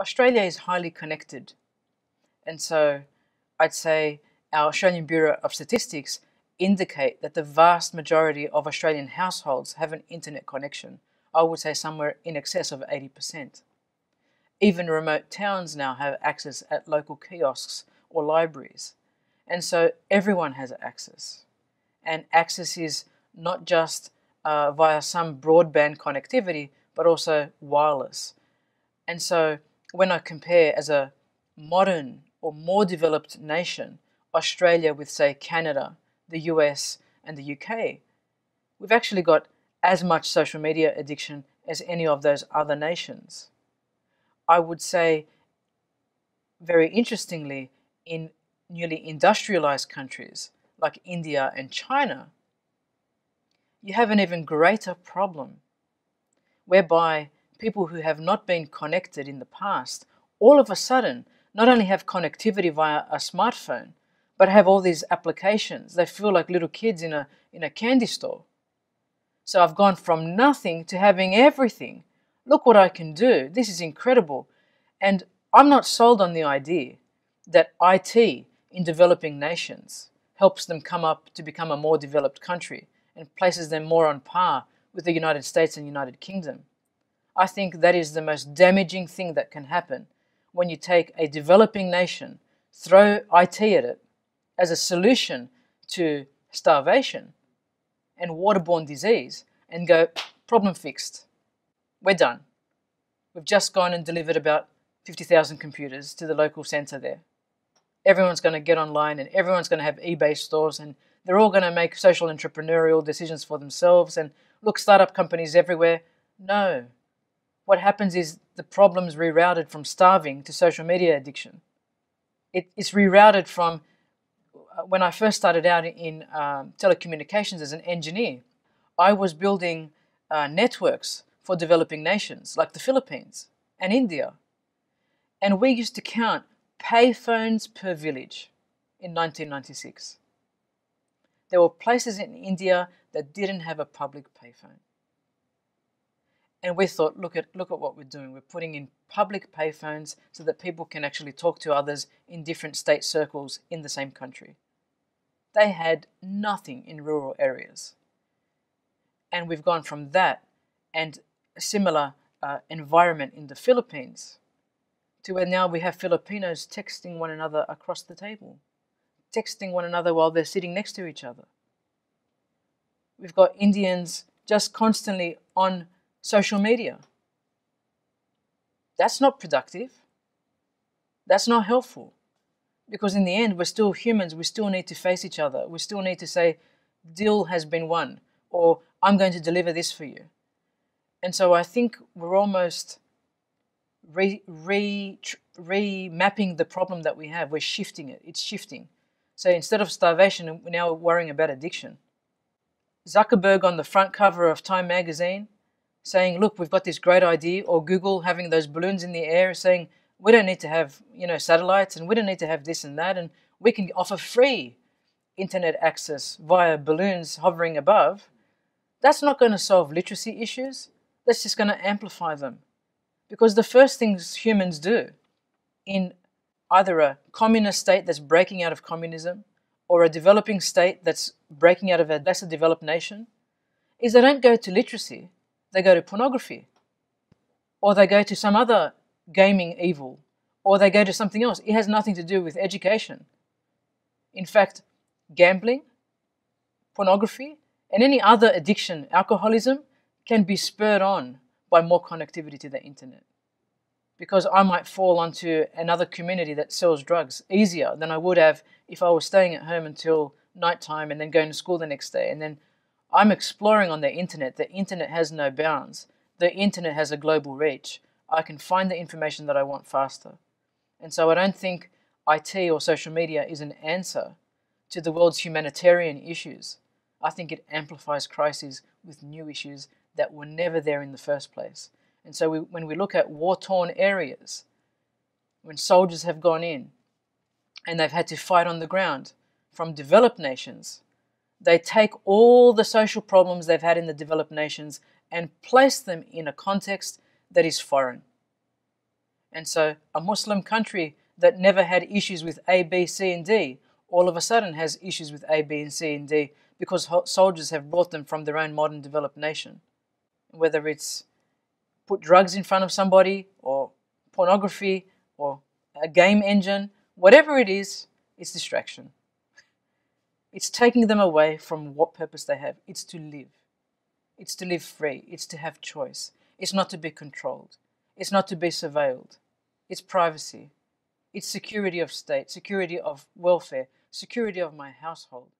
Australia is highly connected. And so I'd say our Australian Bureau of Statistics indicate that the vast majority of Australian households have an internet connection. I would say somewhere in excess of 80%. Even remote towns now have access at local kiosks or libraries. And so everyone has access. And access is not just uh, via some broadband connectivity, but also wireless. And so when I compare as a modern or more developed nation, Australia with, say, Canada, the US, and the UK, we've actually got as much social media addiction as any of those other nations. I would say, very interestingly, in newly industrialized countries like India and China, you have an even greater problem whereby people who have not been connected in the past all of a sudden not only have connectivity via a smartphone, but have all these applications. They feel like little kids in a, in a candy store. So I've gone from nothing to having everything. Look what I can do. This is incredible. And I'm not sold on the idea that IT in developing nations helps them come up to become a more developed country and places them more on par with the United States and United Kingdom. I think that is the most damaging thing that can happen when you take a developing nation, throw IT at it as a solution to starvation and waterborne disease, and go, problem fixed. We're done. We've just gone and delivered about 50,000 computers to the local center there. Everyone's going to get online and everyone's going to have eBay stores and they're all going to make social entrepreneurial decisions for themselves and look, startup companies everywhere. No, what happens is the problem's rerouted from starving to social media addiction. It, it's rerouted from uh, when I first started out in um, telecommunications as an engineer, I was building uh, networks for developing nations like the Philippines and India. And we used to count payphones per village in 1996. There were places in India that didn't have a public payphone. And we thought, look at look at what we're doing. We're putting in public payphones so that people can actually talk to others in different state circles in the same country. They had nothing in rural areas. And we've gone from that and a similar uh, environment in the Philippines to where now we have Filipinos texting one another across the table, texting one another while they're sitting next to each other. We've got Indians just constantly on social media. That's not productive. That's not helpful. Because in the end, we're still humans. We still need to face each other. We still need to say, deal has been won, or I'm going to deliver this for you. And so I think we're almost re, re, remapping the problem that we have. We're shifting it. It's shifting. So instead of starvation, we're now worrying about addiction. Zuckerberg on the front cover of Time magazine saying, look, we've got this great idea, or Google having those balloons in the air saying, we don't need to have, you know, satellites and we don't need to have this and that, and we can offer free internet access via balloons hovering above. That's not going to solve literacy issues. That's just going to amplify them. Because the first things humans do in either a communist state that's breaking out of communism or a developing state that's breaking out of a lesser developed nation is they don't go to literacy, they go to pornography, or they go to some other gaming evil, or they go to something else. It has nothing to do with education. In fact, gambling, pornography, and any other addiction, alcoholism, can be spurred on by more connectivity to the internet. Because I might fall onto another community that sells drugs easier than I would have if I was staying at home until nighttime and then going to school the next day and then I'm exploring on the internet. The internet has no bounds. The internet has a global reach. I can find the information that I want faster. And so I don't think IT or social media is an answer to the world's humanitarian issues. I think it amplifies crises with new issues that were never there in the first place. And so we, when we look at war torn areas, when soldiers have gone in and they've had to fight on the ground from developed nations, they take all the social problems they've had in the developed nations and place them in a context that is foreign. And so a Muslim country that never had issues with A, B, C, and D all of a sudden has issues with A, B, and C, and D because soldiers have brought them from their own modern developed nation. Whether it's put drugs in front of somebody or pornography or a game engine, whatever it is, it's distraction. It's taking them away from what purpose they have. It's to live. It's to live free. It's to have choice. It's not to be controlled. It's not to be surveilled. It's privacy. It's security of state, security of welfare, security of my household.